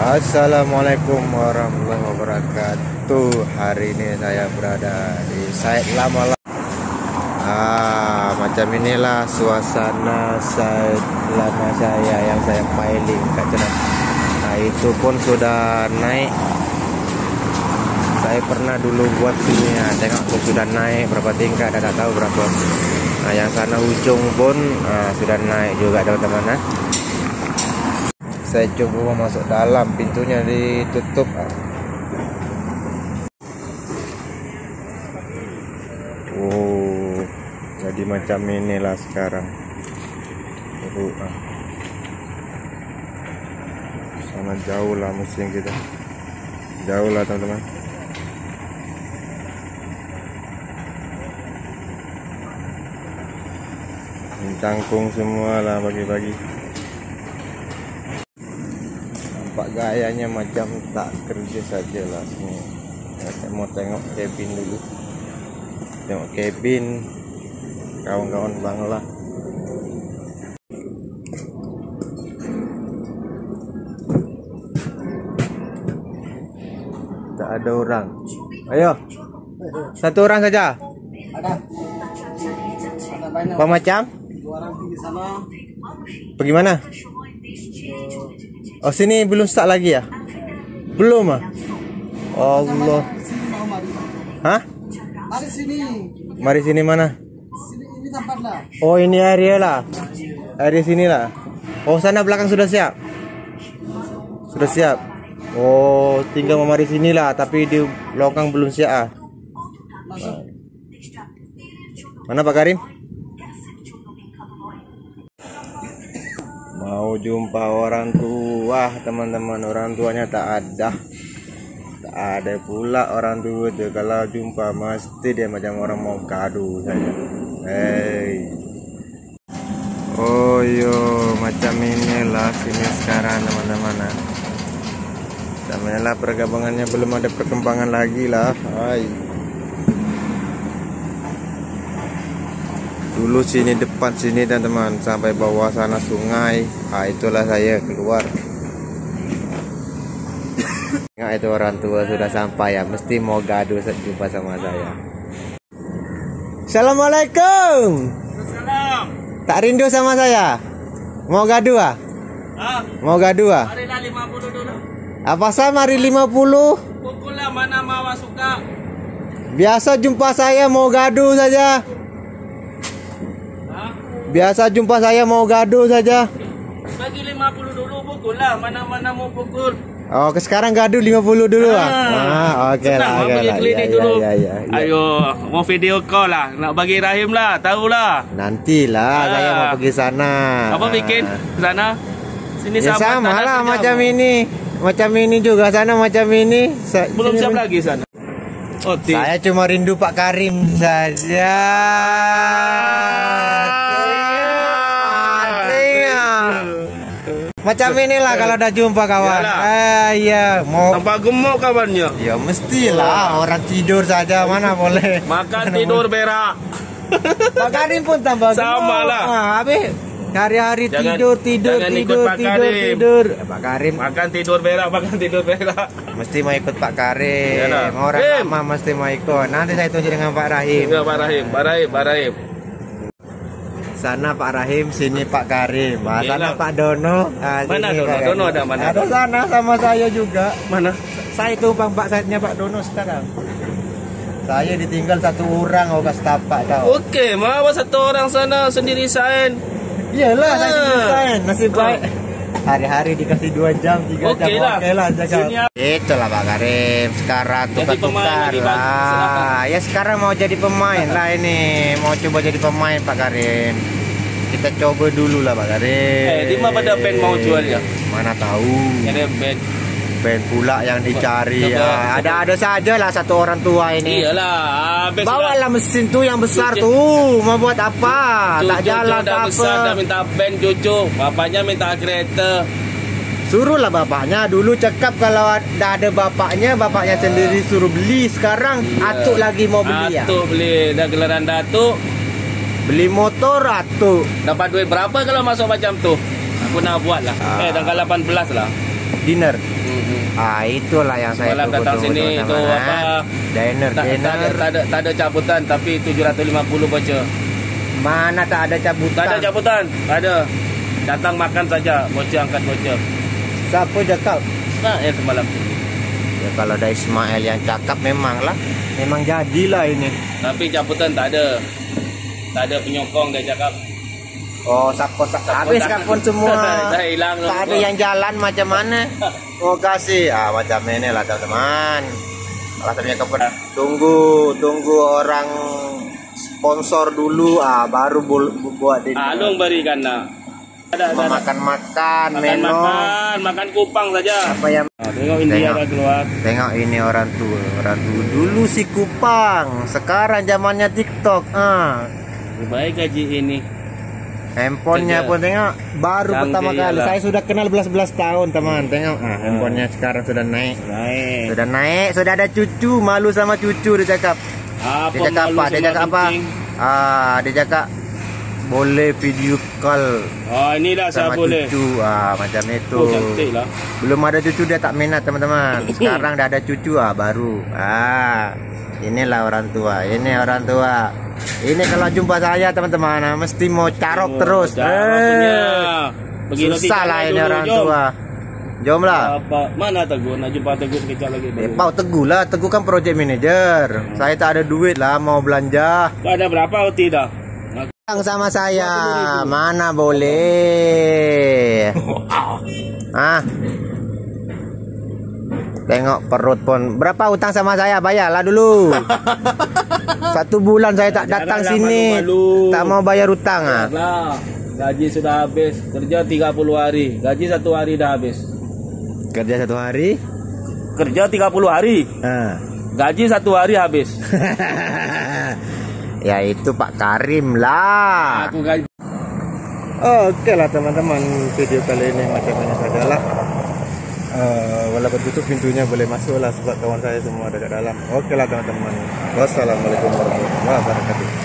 Assalamualaikum warahmatullahi wabarakatuh. Hari ini saya berada di Said Lama Ah, macam inilah suasana Said Lama saya yang saya piling kat Cenat Nah itu pun sudah naik. Saya pernah dulu buat sini ya Tengok tuh sudah naik berapa tingkat tak tahu berapa. Nah yang sana ujung pun ah, sudah naik juga teman-teman nah. Saya coba masuk dalam pintunya ditutup. Oh jadi macam inilah sekarang. Uh, sana jauh lah musim kita. Jauh lah teman-teman. Cangkung semua lah bagi-bagi nampak gayanya macam tak kerja saja lah sini saya mau tengok cabin dulu. Tengok cabin kawan-kawan bangla tak ada orang. Ayo. Satu orang saja. Ada. Ada banyak. apa macam? Dua orang tinggi sana. pergi mana oh sini belum start lagi ya? Belum ah? Allah. Hah? Mari sini. mari sini mana? Sini ini tempat lah. Oh ini area lah. Area sini lah. Oh sana belakang sudah siap? Sudah siap? Oh tinggal memari sini lah Tapi di belakang belum siap ah. Mana Pak Karim? Mau jumpa orang tua teman-teman. Orang tuanya tak ada. Tak ada pula orang tua tu. Kalau jumpa mesti dia macam orang mau gaduh saja. Hei. Oh yo macam inilah sini sekarang teman-teman. Ah. Macam inilah perkembangannya. Belum ada perkembangan lagi lah. Hai dulu sini depan sini teman-teman. Sampai bawah sana sungai. Ah itulah saya keluar. Nggak itu orang tua sudah sampai ya. Mesti mau gaduh jumpa sama saya. Assalamualaikum. Salam. tak rindu sama saya? Mau gaduh ah? Ah, mau gaduh ah? Marilah 50 dulu. apa sama hari 50 Pukul lah mana mawa suka. biasa jumpa saya mau gaduh saja biasa jumpa saya mau gaduh saja bagi 50 dulu pukul lah mana-mana mau pukul. Oh, ke sekarang gaduh 50 dulu ah. Ah, oke Senang lah, oke pergi lah. klinik Ya, dulu. ya, ya, ya. Ayo, mau video call lah. Nak bagi Rahim lah, tahulah. Nantilah Ah. saya mau pergi sana. Apa bikin sana? Sini Ya sama lah macam apa. ini. Macam ini juga sana macam ini. Sa- Belum sini- siap lagi sana. Oh. Saya cuma rindu Pak Karim saja. Macam inilah kalau udah jumpa kawan. Yalah. Eh, iya, mau Nampak gemuk kawannya. Ya mestilah orang tidur saja mana boleh. Makan Mana tidur berak. Pak Karim pun tambah Sama gemuk. lah. Ah, habis hari-hari tidur tidur jangan ikut tidur tidur Karim. tidur. Eh, Pak Karim Makan tidur berak, makan tidur berak. mesti mau ikut Pak Karim. Iyalah. Orang Rim. lama mesti mau ikut. Nanti saya tunjuk dengan Pak Rahim. Enggak Pak Rahim, Pak Rahim, Pak Rahim. Sana Pak Rahim, sini Pak Karim. Ah, Iyalah. sana Pak Dono. Ah, Mana sini Dono? Pak. Dono ada mana? Ada sana sama saya juga. Mana? Saya tumpang Pak saatnya Pak Dono sekarang. Saya ditinggal satu orang oh tapak tau. Okey, mau satu orang sana sendiri sain. Iyalah, saya Ah. desain nasib baik. Hari-hari dikasih 2 jam, 3 Okey jam. lah. Oke lah, jaga. Ya. Itulah Pak Karim. Sekarang tukar-tukar lah. Ya sekarang mau jadi pemain lah ini. Mau coba jadi pemain Pak Karim. Kita coba dulu lah Pak Karim. Eh, di mana pada mau jual ya? Mana tahu. Ada band. Band pula yang dicari. Ya. coba. Ada-ada saja lah satu orang tua ini. Iyalah, habis Bawalah mesin tuh yang besar Cucu- tuh. Mau buat apa? Cucu tak jalan tak besar dah apa. minta band cucu. Bapaknya minta kereta. Suruhlah bapaknya dulu cakap kalau dah ada bapaknya, bapaknya sendiri suruh beli. Sekarang atuk lagi mau beli ya. Atuk beli dah gelaran datuk. Beli motor atuk. Dapat duit berapa kalau masuk macam tu? Aku nak buat lah. Ah. Eh, tanggal 18 lah. dinner. Mhm. Ah itulah yang saya Semalam tunggu datang tunggu sini itu teman-teman. apa? Dinner, Tak, tak, ada, dinner. tak, ada, tak ada cabutan tapi 750 voucher. Mana tak ada cabutan? Tak ada cabutan, tak ada. Datang makan saja, voucher angkat voucher. Siapa cakap? Nah, yang semalam. Ya kalau ada Ismail yang cakap memang lah, memang jadilah ini. Tapi cabutan tak ada. Tak ada penyokong dia cakap. Oh, sakot sakot. Habis kapun semua. Dah hilang Tak ada yang jalan macam mana? Oh kasih. Ah macam ini lah teman-teman. Alasannya kepada tunggu tunggu orang sponsor dulu ah baru bu- buat ini. Alung berikan nak. Ada, ada, ada. Makan-makan, Makan, minum. makan, makan kupang saja. Apa yang Ah, tengok India Tengok. dah keluar. Tengok ini orang tua, orang tua dulu si Kupang, sekarang zamannya TikTok. Ah, Lebih baik gaji ini. Handphonenya pun tengok baru Canggih pertama kali. iyalah. Saya sudah kenal belas-belas tahun teman. Tengok, ah, handphonenya sekarang sudah naik. Baik. Sudah naik, sudah ada cucu, malu sama cucu dia cakap. Apa Dia cakap apa? Dia sama cakap apa? Ah, dia cakap boleh video call Oh, inilah saya sama boleh. cucu. Ah, macam itu. Oh, cantik lah. Belum ada cucu dia tak minat teman-teman. Sekarang dah ada cucu ah baru. Ah, inilah orang tua. Ini orang tua. Ini kalau jumpa saya teman-teman mesti mau carok terus. Cara Eh, susah lah ini orang jom. tua. Jom lah. Apa? Mana Teguh? Nak jumpa Teguh sekejap lagi. Eh. Pau Teguh lah, Teguh kan project manager. Saya tak ada duit lah mau belanja. Kau ada berapa roti dah? Datang sama saya, mana boleh. Ah. Tengok perut pun. Berapa utang sama saya? Bayarlah dulu. Satu bulan saya tak datang Janganlah sini. malu-malu. Tak mau bayar utang ah. Gaji sudah habis. Kerja 30 hari. Gaji satu hari dah habis. Kerja satu hari. Kerja 30 hari. Ah. Gaji satu hari habis. ya itu Pak Karim lah. Aku gaji. Oke lah teman-teman video kali ini macam ini sajalah. Uh, walaupun tutup pintunya boleh masuk lah sebab kawan saya semua ada kat dalam. Oke lah teman-teman. Wassalamualaikum warahmatullahi wabarakatuh.